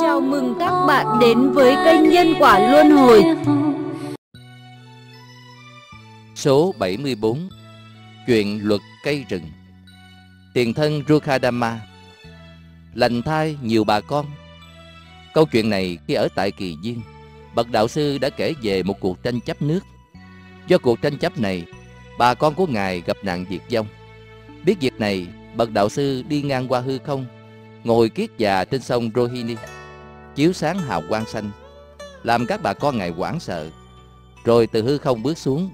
Chào mừng các bạn đến với kênh Nhân Quả Luân Hồi. Số 74 Chuyện luật cây rừng. Tiền thân Rukhadama. Lành thai nhiều bà con. Câu chuyện này khi ở tại Kỳ Duyên, Bậc đạo sư đã kể về một cuộc tranh chấp nước. Do cuộc tranh chấp này, Bà con của Ngài gặp nạn diệt vong. Biết việc này Bậc đạo sư đi ngang qua hư không, Ngồi kiết già trên sông Rohini, Chiếu sáng hào quang xanh, Làm các bà con Ngài hoảng sợ. Rồi từ hư không bước xuống,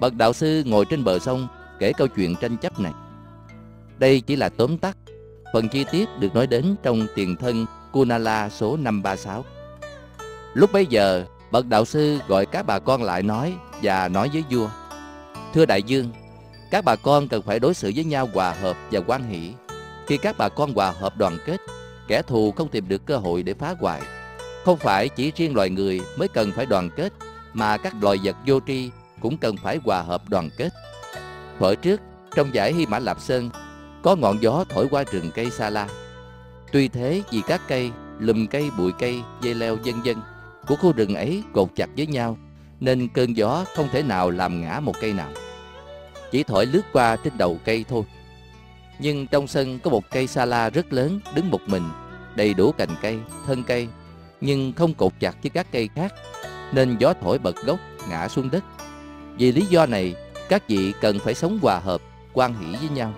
Bậc đạo sư ngồi trên bờ sông Kể câu chuyện tranh chấp này. Đây chỉ là tóm tắt, Phần chi tiết được nói đến trong tiền thân Kunala số 536 Lúc bấy giờ, Bậc đạo sư gọi các bà con lại nói Và nói với vua, Thưa đại dương các bà con cần phải đối xử với nhau hòa hợp và quan hỷ. Khi các bà con hòa hợp đoàn kết Kẻ thù không tìm được cơ hội để phá hoại. Không phải chỉ riêng loài người mới cần phải đoàn kết Mà các loài vật vô tri cũng cần phải hòa hợp đoàn kết. Thuở trước trong giải Hy Mã Lạp Sơn Có ngọn gió thổi qua rừng cây Sa La. Tuy thế vì các cây, lùm cây, bụi cây, dây leo vân vân của khu rừng ấy cột chặt với nhau nên cơn gió không thể nào làm ngã một cây nào. Chỉ thổi lướt qua trên đầu cây thôi. Nhưng trong sân có một cây sa la rất lớn đứng một mình, đầy đủ cành cây, thân cây, nhưng không cột chặt với các cây khác, nên gió thổi bật gốc, ngã xuống đất. Vì lý do này, các vị cần phải sống hòa hợp, quan hỷ với nhau.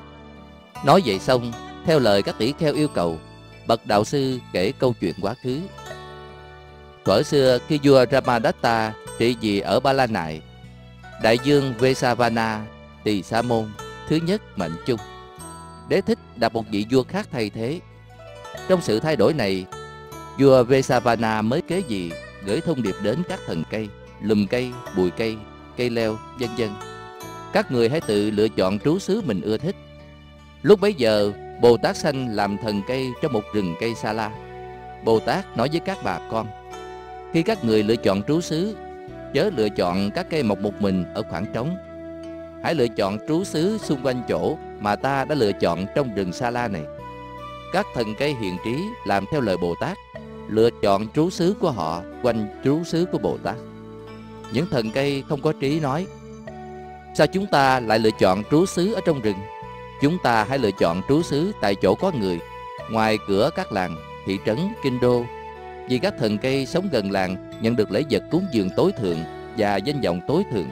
Nói vậy xong, theo lời các tỷ kheo yêu cầu, bậc đạo sư kể câu chuyện quá khứ. Thuở xưa khi vua Ramadatta trị vì ở Ba La Nại, đại dương Vesavana Tỳ Sa Môn thứ nhất mệnh chung. Đế thích đặt một vị vua khác thay thế. Trong sự thay đổi này, vua Vesavana mới kế gì gửi thông điệp đến các thần cây, lùm cây, bụi cây, cây leo, vân vân. Các người hãy tự lựa chọn trú xứ mình ưa thích. Lúc bấy giờ, Bồ Tát Sanh làm thần cây trong một rừng cây Sa La. Bồ Tát nói với các bà con, khi các người lựa chọn trú xứ, chớ lựa chọn các cây mọc một mình ở khoảng trống. Hãy lựa chọn trú xứ xung quanh chỗ mà ta đã lựa chọn trong rừng Sa La này. Các thần cây hiền trí làm theo lời Bồ Tát, lựa chọn trú xứ của họ quanh trú xứ của Bồ Tát. Những thần cây không có trí nói, sao chúng ta lại lựa chọn trú xứ ở trong rừng? Chúng ta hãy lựa chọn trú xứ tại chỗ có người, ngoài cửa các làng, thị trấn, kinh đô. Vì các thần cây sống gần làng nhận được lễ vật cúng dường tối thượng và danh vọng tối thượng.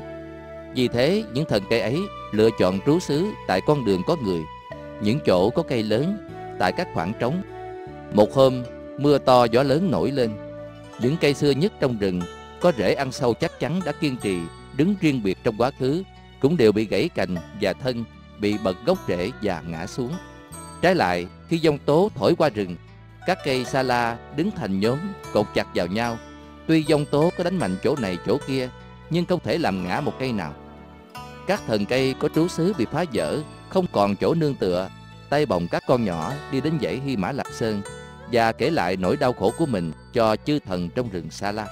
Vì thế, những thần cây ấy lựa chọn trú xứ tại con đường có người, những chỗ có cây lớn, tại các khoảng trống. Một hôm, mưa to gió lớn nổi lên. Những cây xưa nhất trong rừng có rễ ăn sâu chắc chắn đã kiên trì, đứng riêng biệt trong quá khứ, cũng đều bị gãy cành và thân bị bật gốc rễ và ngã xuống. Trái lại, khi giông tố thổi qua rừng, các cây sa la đứng thành nhóm cột chặt vào nhau. Tuy giông tố có đánh mạnh chỗ này chỗ kia, nhưng không thể làm ngã một cây nào. Các thần cây có trú xứ bị phá vỡ, không còn chỗ nương tựa, tay bồng các con nhỏ đi đến dãy Hy Mã Lạc Sơn và kể lại nỗi đau khổ của mình cho chư thần trong rừng Sa La.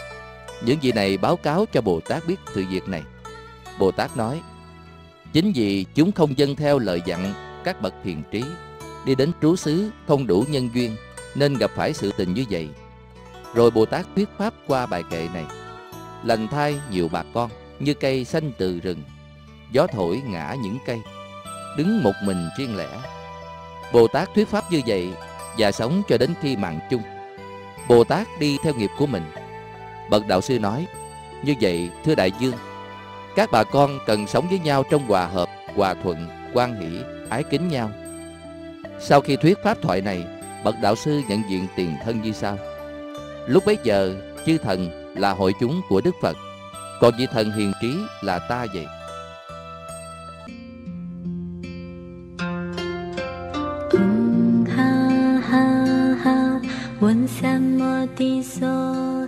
Những vị này báo cáo cho Bồ Tát biết sự việc này. Bồ Tát nói, Chính vì chúng không dâng theo lời dặn các bậc thiền trí, đi đến trú xứ không đủ nhân duyên nên gặp phải sự tình như vậy. Rồi Bồ Tát thuyết pháp qua bài kệ này. Lành thai nhiều bà con như cây xanh từ rừng, gió thổi ngã những cây, đứng một mình riêng lẻ. Bồ Tát thuyết pháp như vậy và sống cho đến khi mạng chung. Bồ Tát đi theo nghiệp của mình. Bậc đạo sư nói, như vậy thưa đại dương, các bà con cần sống với nhau trong hòa hợp, hòa thuận, quan hỷ, ái kính nhau. Sau khi thuyết pháp thoại này, bậc đạo sư nhận diện tiền thân như sau. Lúc bấy giờ, chư thần là hội chúng của Đức Phật, còn vị thần hiền trí là ta vậy. 问三摩地所。